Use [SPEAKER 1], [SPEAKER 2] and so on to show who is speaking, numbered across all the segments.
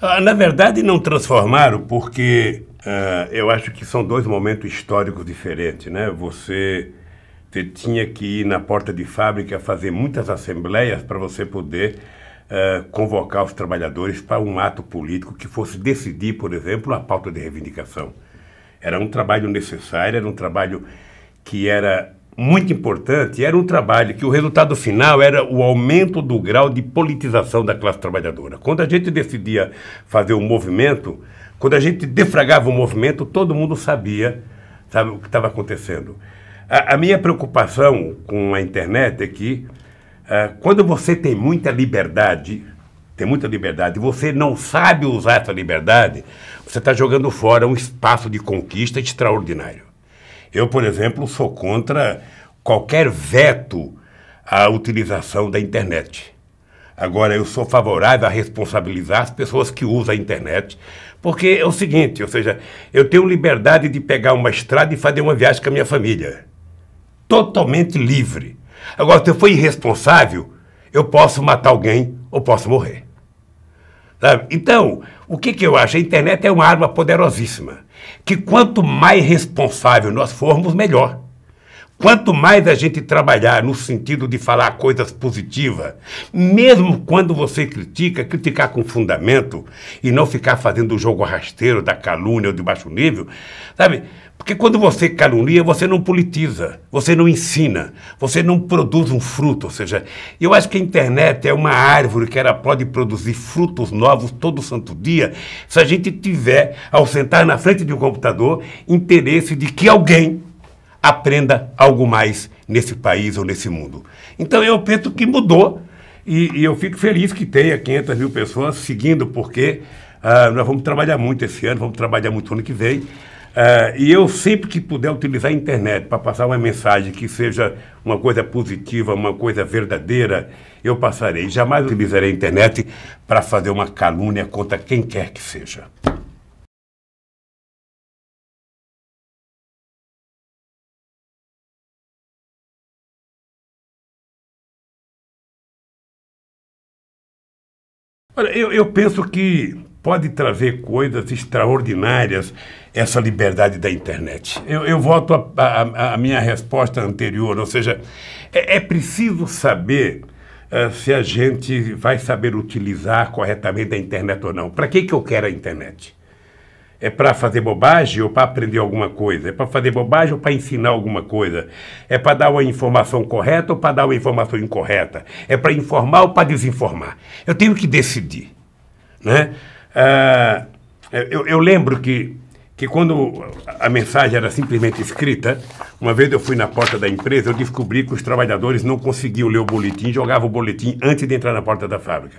[SPEAKER 1] Ah, na verdade, não transformaram porque uh, eu acho que são dois momentos históricos diferentes, né? Você, tinha que ir na porta de fábrica fazer muitas assembleias para você poder uh, convocar os trabalhadores para um ato político que fosse decidir, por exemplo, a pauta de reivindicação. Era um trabalho necessário, era um trabalho que era muito importante, era um trabalho que o resultado final era o aumento do grau de politização da classe trabalhadora. Quando a gente decidia fazer um movimento, quando a gente defragava o um movimento, todo mundo sabia sabe, o que estava acontecendo. A, a, minha preocupação com a internet é que uh, quando você tem muita liberdade, tem muita liberdade, e você não sabe usar essa liberdade, você está jogando fora um espaço de conquista extraordinário. Eu, por exemplo, sou contra qualquer veto à utilização da internet. Agora, eu sou favorável a responsabilizar as pessoas que usam a internet, porque é o seguinte, ou seja, eu tenho liberdade de pegar uma estrada e fazer uma viagem com a minha família. Totalmente livre. Agora, se eu for irresponsável, eu posso matar alguém ou posso morrer. Sabe? Então, o que, que eu acho? A internet é uma arma poderosíssima que quanto mais responsável nós formos, melhor. Quanto mais a gente trabalhar no sentido de falar coisas positivas, mesmo quando você critica, criticar com fundamento e não ficar fazendo o jogo rasteiro da calúnia ou de baixo nível, sabe? Porque quando você calunia, você não politiza, você não ensina, você não produz um fruto. Ou seja, eu acho que a internet é uma árvore que ela pode produzir frutos novos todo santo dia, se a gente tiver, ao sentar na frente de um computador, interesse de que alguém aprenda algo mais nesse país ou nesse mundo. Então eu penso que mudou e, e eu fico feliz que tenha 500 mil pessoas seguindo, porque uh, nós vamos trabalhar muito esse ano, vamos trabalhar muito ano que vem. Uh, e eu sempre que puder utilizar a internet para passar uma mensagem que seja uma coisa positiva, uma coisa verdadeira, eu passarei. Jamais utilizarei a internet para fazer uma calúnia contra quem quer que seja. Olha, eu, eu penso que pode trazer coisas extraordinárias essa liberdade da internet. Eu, eu volto à minha resposta anterior, ou seja, é, é preciso saber uh, se a gente vai saber utilizar corretamente a internet ou não. Para que, que eu quero a internet? É para fazer bobagem ou para aprender alguma coisa? É para fazer bobagem ou para ensinar alguma coisa? É para dar uma informação correta ou para dar uma informação incorreta? É para informar ou para desinformar? Eu tenho que decidir. Né? Ah, eu, eu, lembro que, que quando a mensagem era simplesmente escrita, uma vez eu fui na porta da empresa, eu descobri que os trabalhadores não conseguiam ler o boletim, jogavam o boletim antes de entrar na porta da fábrica.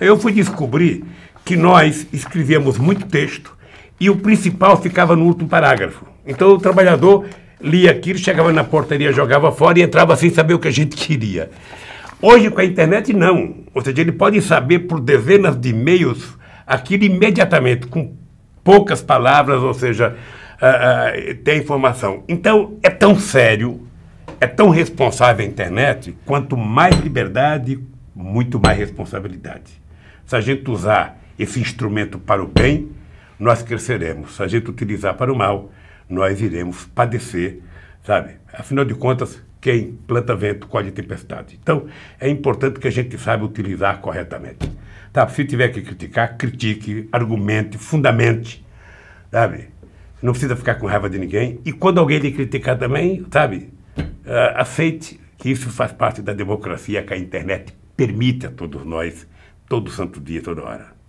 [SPEAKER 1] Eu fui descobrir que nós escrevíamos muito texto e o principal ficava no último parágrafo. Então o trabalhador lia aquilo, chegava na portaria, jogava fora e entrava sem saber o que a gente queria. Hoje, com a internet, não. Ou seja, ele pode saber por dezenas de e-mails aquilo imediatamente, com poucas palavras, ou seja, uh, uh, ter informação. Então, é tão sério, é tão responsável a internet, quanto mais liberdade, muito mais responsabilidade. Se a gente usar esse instrumento para o bem, nós cresceremos. Se a gente utilizar para o mal, nós iremos padecer, sabe? Afinal de contas, quem planta vento colhe tempestade. Então, é importante que a gente saiba utilizar corretamente. Tá, se tiver que criticar, critique, argumente, fundamente, sabe? Não precisa ficar com raiva de ninguém. E quando alguém lhe criticar também, sabe? Uh, aceite que isso faz parte da democracia que a internet permite a todos nós, todo santo dia, toda hora.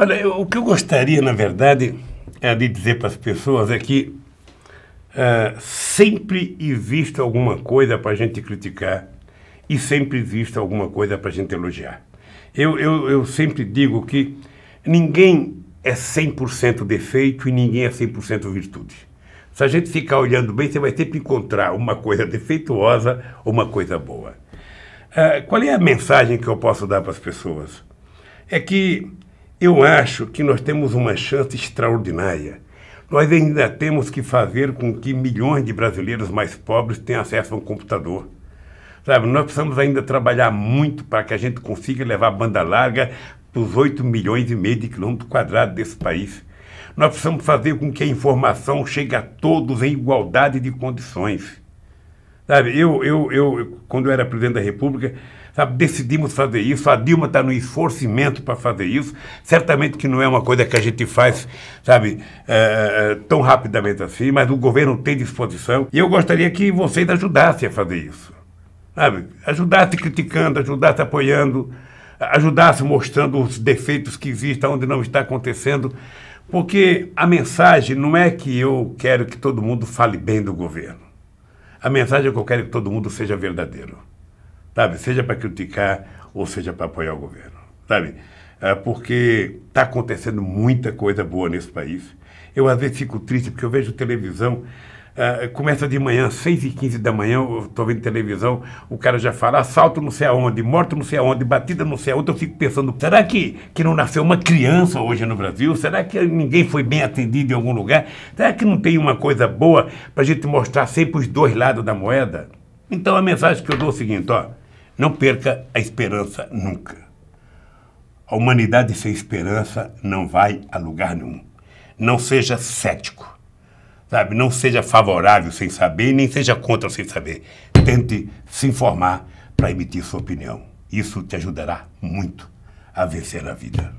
[SPEAKER 1] Olha, o que eu gostaria, na verdade, é de dizer para as pessoas é que uh, sempre existe alguma coisa para a gente criticar e sempre existe alguma coisa para a gente elogiar. Eu, eu, eu sempre digo que ninguém é 100% defeito e ninguém é 100% virtude. Se a gente ficar olhando bem, você vai sempre encontrar uma coisa defeituosa ou uma coisa boa. Uh, qual é a mensagem que eu posso dar para as pessoas? É que eu acho que nós temos uma chance extraordinária. Nós ainda temos que fazer com que milhões de brasileiros mais pobres tenham acesso a um computador. Sabe, nós precisamos ainda trabalhar muito para que a gente consiga levar a banda larga para os 8 milhões e meio de quilômetros quadrados desse país. Nós precisamos fazer com que a informação chegue a todos em igualdade de condições. Sabe, eu, eu, eu quando eu era presidente da República, sabe, decidimos fazer isso. A Dilma está no esforço imenso para fazer isso. Certamente que não é uma coisa que a gente faz, sabe, é, tão rapidamente assim, mas o governo tem disposição. E eu gostaria que vocês ajudassem a fazer isso. Sabe? Ajudasse criticando, ajudasse apoiando, ajudasse mostrando os defeitos que existem, onde não está acontecendo. Porque a mensagem não é que eu quero que todo mundo fale bem do governo. A mensagem é que eu quero que todo mundo seja verdadeiro. Sabe? Seja para criticar ou seja para apoiar o governo. Sabe? É porque está acontecendo muita coisa boa nesse país. Eu às vezes fico triste porque eu vejo televisão Uh, começa de manhã, 6 e 15 da manhã, eu estou vendo televisão, o cara já fala assalto não sei aonde, morto não sei aonde, batida não sei aonde. Eu fico pensando, será que, que não nasceu uma criança hoje no Brasil? Será que ninguém foi bem atendido em algum lugar? Será que não tem uma coisa boa para a gente mostrar sempre os dois lados da moeda? Então a mensagem que eu dou é o seguinte, ó, não perca a esperança nunca. A humanidade sem esperança não vai a lugar nenhum. Não seja cético. Sabe? Não seja favorável sem saber, nem seja contra sem saber. Tente se informar para emitir sua opinião. Isso te ajudará muito a vencer a vida.